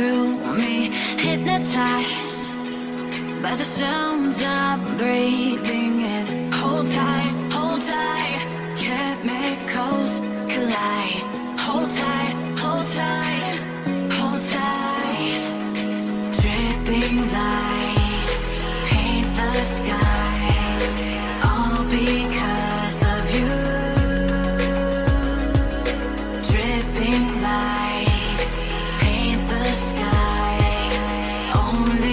through me Hypnotized by the sounds of. breathing only